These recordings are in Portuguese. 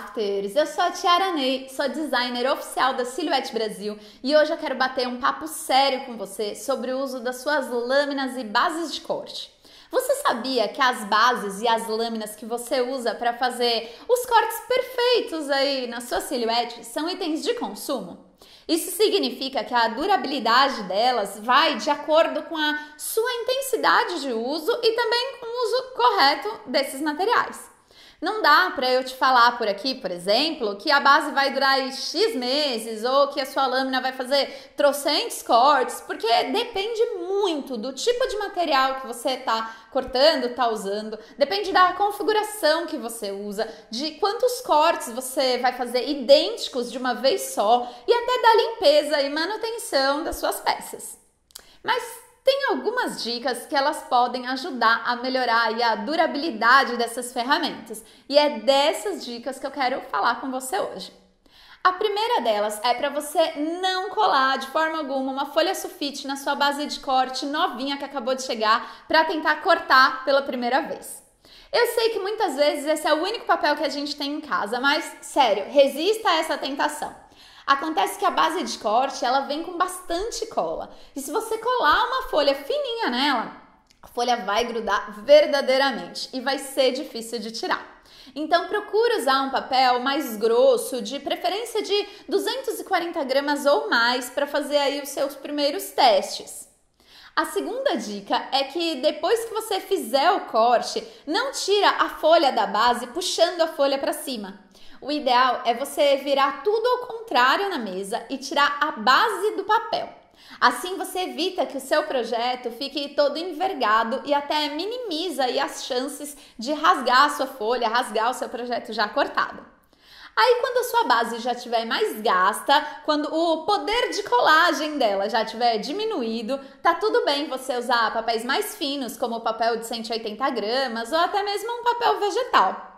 Crafters! Eu sou a Tiara Ney, sou designer oficial da Silhouette Brasil e hoje eu quero bater um papo sério com você sobre o uso das suas lâminas e bases de corte. Você sabia que as bases e as lâminas que você usa para fazer os cortes perfeitos aí na sua silhuete são itens de consumo? Isso significa que a durabilidade delas vai de acordo com a sua intensidade de uso e também com o uso correto desses materiais. Não dá para eu te falar por aqui, por exemplo, que a base vai durar X meses ou que a sua lâmina vai fazer trocentos cortes, porque depende muito do tipo de material que você está cortando, está usando, depende da configuração que você usa, de quantos cortes você vai fazer idênticos de uma vez só e até da limpeza e manutenção das suas peças. Mas tem algumas dicas que elas podem ajudar a melhorar a durabilidade dessas ferramentas. E é dessas dicas que eu quero falar com você hoje. A primeira delas é para você não colar de forma alguma uma folha sulfite na sua base de corte novinha que acabou de chegar para tentar cortar pela primeira vez. Eu sei que muitas vezes esse é o único papel que a gente tem em casa, mas sério, resista a essa tentação. Acontece que a base de corte ela vem com bastante cola. E se você colar uma folha fininha nela, a folha vai grudar verdadeiramente e vai ser difícil de tirar. Então procure usar um papel mais grosso, de preferência de 240 gramas ou mais, para fazer aí os seus primeiros testes. A segunda dica é que depois que você fizer o corte, não tira a folha da base puxando a folha para cima. O ideal é você virar tudo ao contrário na mesa e tirar a base do papel. Assim você evita que o seu projeto fique todo envergado e até minimiza as chances de rasgar a sua folha, rasgar o seu projeto já cortado. Aí, quando a sua base já estiver mais gasta, quando o poder de colagem dela já tiver diminuído, tá tudo bem você usar papéis mais finos, como o papel de 180 gramas ou até mesmo um papel vegetal.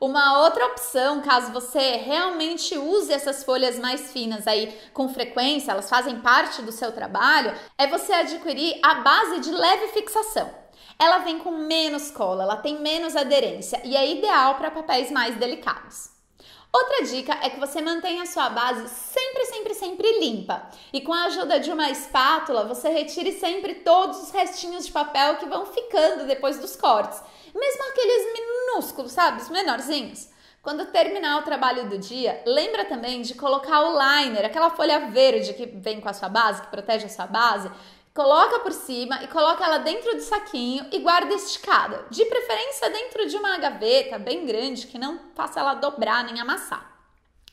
Uma outra opção, caso você realmente use essas folhas mais finas aí com frequência, elas fazem parte do seu trabalho, é você adquirir a base de leve fixação. Ela vem com menos cola, ela tem menos aderência e é ideal para papéis mais delicados. Outra dica é que você mantenha a sua base sempre, sempre, sempre limpa. E com a ajuda de uma espátula, você retire sempre todos os restinhos de papel que vão ficando depois dos cortes. Mesmo aqueles minúsculos, sabe? Os menorzinhos. Quando terminar o trabalho do dia, lembra também de colocar o liner, aquela folha verde que vem com a sua base, que protege a sua base, coloca por cima e coloca ela dentro do saquinho e guarda esticada. De preferência dentro de uma gaveta bem grande que não faça ela dobrar nem amassar.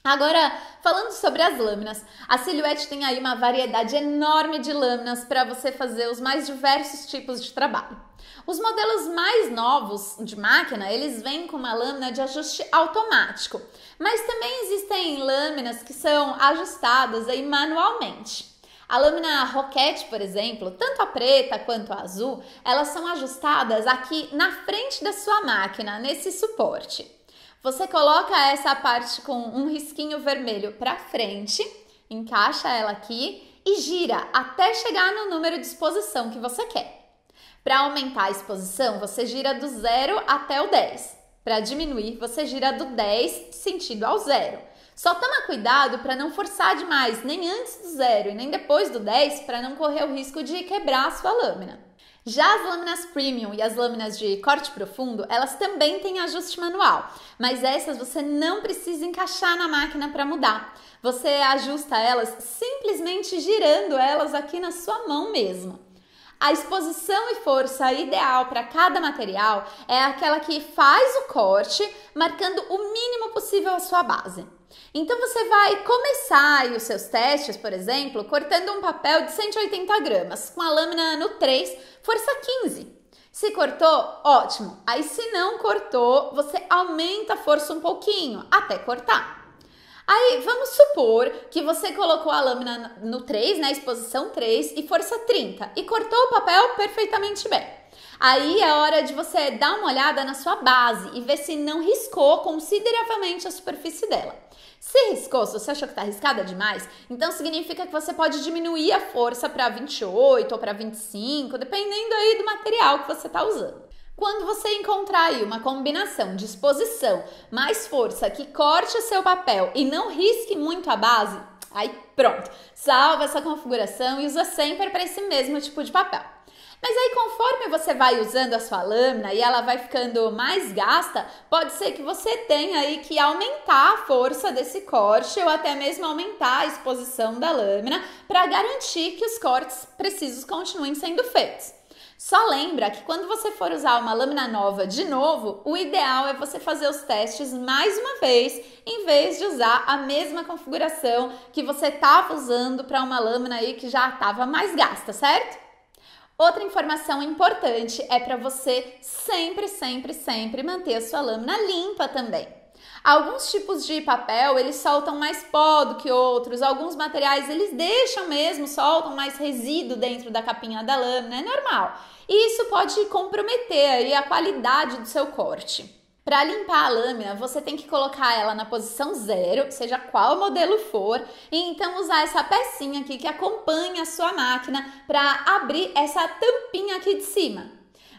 Agora, falando sobre as lâminas, a Silhouette tem aí uma variedade enorme de lâminas para você fazer os mais diversos tipos de trabalho. Os modelos mais novos de máquina, eles vêm com uma lâmina de ajuste automático, mas também existem lâminas que são ajustadas aí manualmente. A lâmina Roquette, por exemplo, tanto a preta quanto a azul, elas são ajustadas aqui na frente da sua máquina, nesse suporte. Você coloca essa parte com um risquinho vermelho para frente, encaixa ela aqui e gira até chegar no número de exposição que você quer. Para aumentar a exposição, você gira do 0 até o 10. Para diminuir, você gira do 10 sentido ao zero. Só toma cuidado para não forçar demais, nem antes do zero e nem depois do 10, para não correr o risco de quebrar a sua lâmina. Já as lâminas premium e as lâminas de corte profundo, elas também têm ajuste manual, mas essas você não precisa encaixar na máquina para mudar. Você ajusta elas simplesmente girando elas aqui na sua mão mesmo. A exposição e força ideal para cada material é aquela que faz o corte, marcando o mínimo possível a sua base. Então você vai começar os seus testes, por exemplo, cortando um papel de 180 gramas com a lâmina no 3, força 15. Se cortou, ótimo. Aí se não cortou, você aumenta a força um pouquinho até cortar. Aí vamos supor que você colocou a lâmina no 3, né, exposição 3 e força 30 e cortou o papel perfeitamente bem. Aí é hora de você dar uma olhada na sua base e ver se não riscou consideravelmente a superfície dela. Se riscou, se você achou que está riscada demais, então significa que você pode diminuir a força para 28 ou para 25, dependendo aí do material que você está usando. Quando você encontrar aí uma combinação de exposição mais força que corte o seu papel e não risque muito a base, aí pronto, salva essa configuração e usa sempre para esse mesmo tipo de papel. Mas aí, conforme você vai usando a sua lâmina e ela vai ficando mais gasta, pode ser que você tenha aí que aumentar a força desse corte ou até mesmo aumentar a exposição da lâmina para garantir que os cortes precisos continuem sendo feitos. Só lembra que quando você for usar uma lâmina nova de novo, o ideal é você fazer os testes mais uma vez, em vez de usar a mesma configuração que você estava usando para uma lâmina aí que já estava mais gasta, certo? Outra informação importante é para você sempre, sempre, sempre manter a sua lâmina limpa também. Alguns tipos de papel, eles soltam mais pó do que outros. Alguns materiais, eles deixam mesmo, soltam mais resíduo dentro da capinha da lâmina, é normal. E isso pode comprometer a qualidade do seu corte. Para limpar a lâmina, você tem que colocar ela na posição zero, seja qual modelo for, e então usar essa pecinha aqui que acompanha a sua máquina para abrir essa tampinha aqui de cima.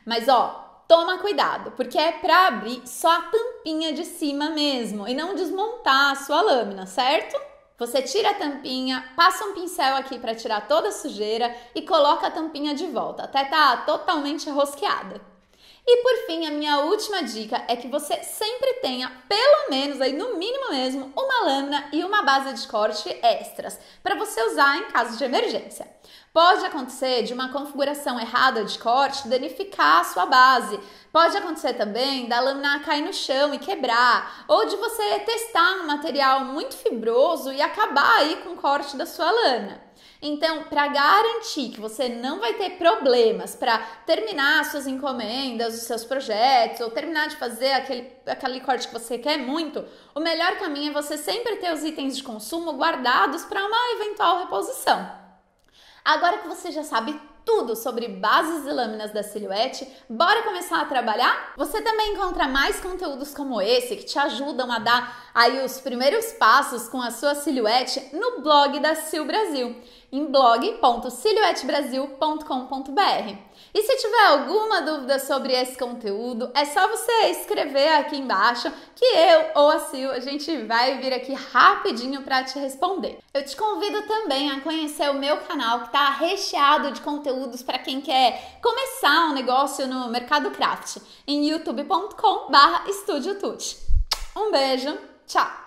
Mas ó, toma cuidado, porque é para abrir só a tampinha de cima mesmo e não desmontar a sua lâmina, certo? Você tira a tampinha, passa um pincel aqui para tirar toda a sujeira e coloca a tampinha de volta, até tá totalmente rosqueada. E por fim, a minha última dica é que você sempre tenha, pelo menos aí no mínimo mesmo, uma lâmina e uma base de corte extras para você usar em caso de emergência. Pode acontecer de uma configuração errada de corte danificar a sua base. Pode acontecer também da lâmina cair no chão e quebrar, ou de você testar um material muito fibroso e acabar aí com o corte da sua lâmina. Então, para garantir que você não vai ter problemas para terminar suas encomendas, os seus projetos, ou terminar de fazer aquele, aquele corte que você quer muito, o melhor caminho é você sempre ter os itens de consumo guardados para uma eventual reposição. Agora que você já sabe tudo sobre bases e lâminas da Silhouette, bora começar a trabalhar? Você também encontra mais conteúdos como esse que te ajudam a dar aí os primeiros passos com a sua silhuete no blog da Sil Brasil em blog.silhuetebrasil.com.br. E se tiver alguma dúvida sobre esse conteúdo, é só você escrever aqui embaixo que eu ou a Sil a gente vai vir aqui rapidinho para te responder. Eu te convido também a conhecer o meu canal que está recheado de conteúdos para quem quer começar um negócio no mercado craft em youtube.com/barra Um beijo, tchau!